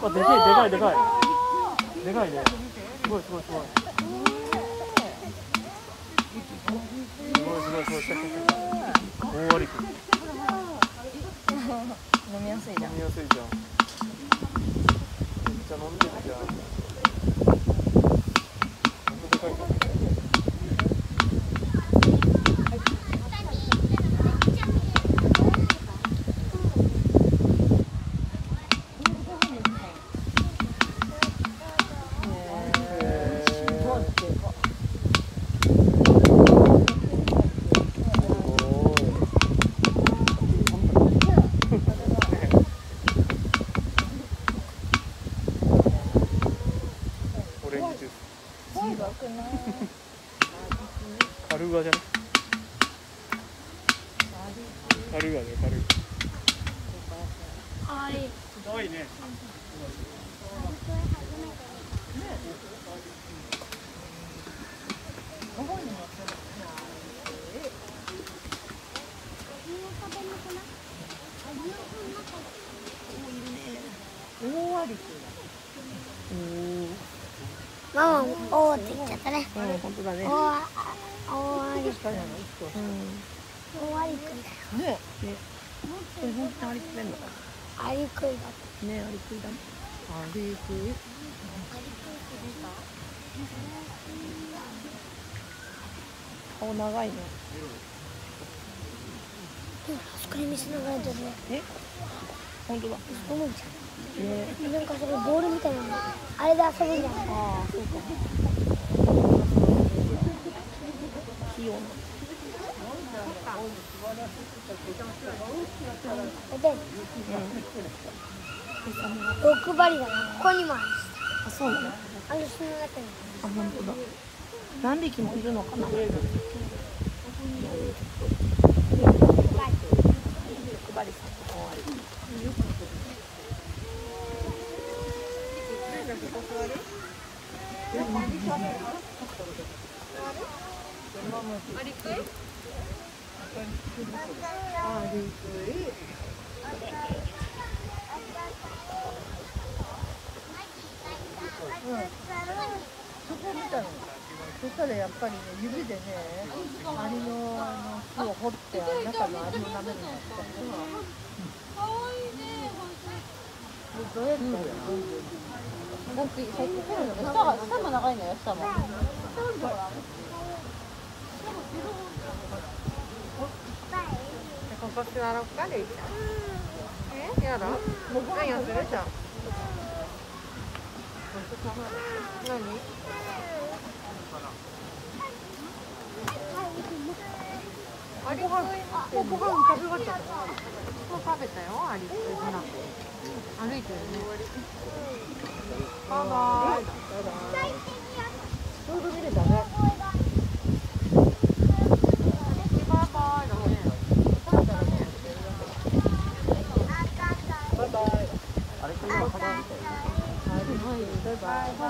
あでかいでかいでかい。でかいね。すごいすごいすごい。すごいすごいすごい。大割り飲みやすいじゃん。飲みやすいじゃんめっちゃ飲んでるじゃんほんとでかいねへオレンジジュースカルガじゃね？カルガだよカルガはい。かわいいねママもおーって言っちゃったね。うん本当だねおわ、おわり、確かにあの一頭おわりくんだよ。ねねこれ本当にアリクイんのかアリクイだ。なねアリクイだねアリクイ顔長いねあそこに水流れてるね。え？本当だ遊ぶじゃん。ねなんかそれボールみたいなの。あれで遊ぶんじゃん。ああそうか器用なで、毒針がここにもあるし。あそうなのあの水の中に。あ本当だ何匹もいるのかな配りさんありくいそこ見たの。そしたらやっぱりね、指でね、アリのあの巣を掘って、中のアリを舐めるんだってかわいいね。どうやってやるのだって最近来るの下が下も長いのよ下も下もここ座ろうか、レイちゃん。え？やだ何やってるじゃん。何？アリご飯、もうご飯食べ終わっちゃった。もう食べたよ、アリ。ほら。歩いてるね。バイバイ。ちょうど見れたね。バイバイだね。食べたらね。バイバイ。あれこれ今肌みたいバイ。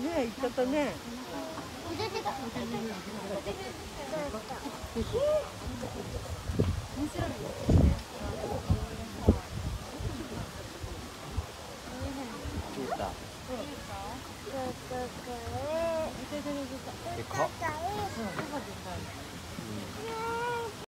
ね、行っちゃったね。でかっ。